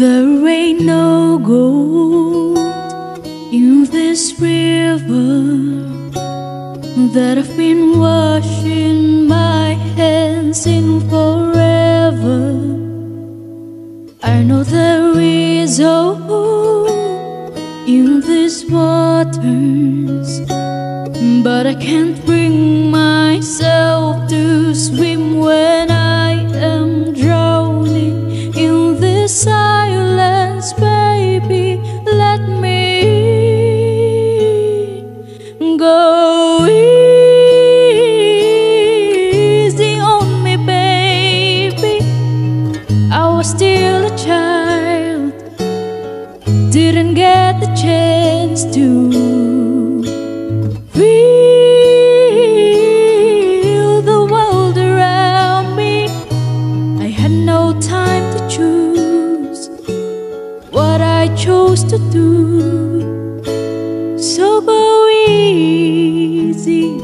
ain't no gold in this river that I've been washing my hands in forever. I know there is hope in these waters, but I can't bring myself to swim when I am drowning in this baby. Let me go easy on me, baby. I was still a child, didn't get the chance to So go easy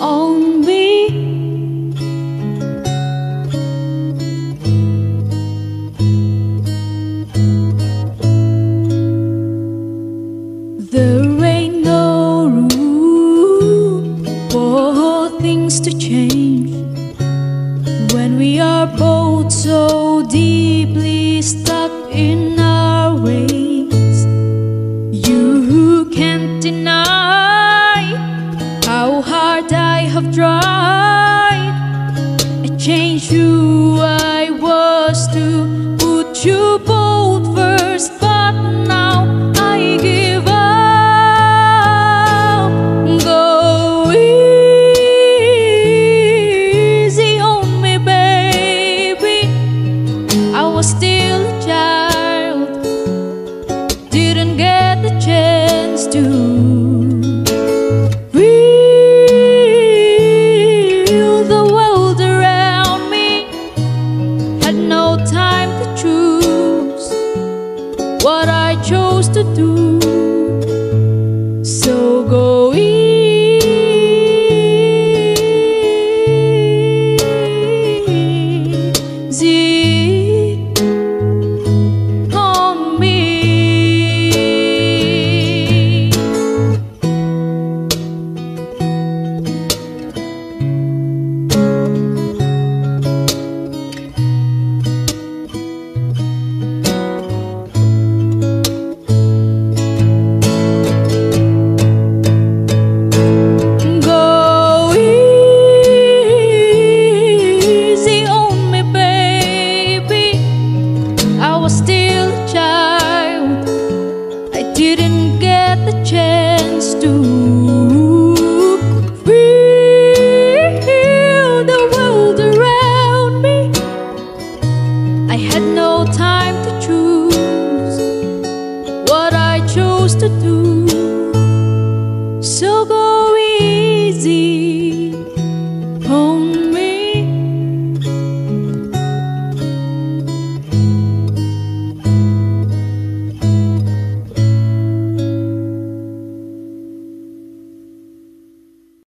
on me. There ain't no room for things to change when we are both so deeply stuck in I was to put you both chose to do.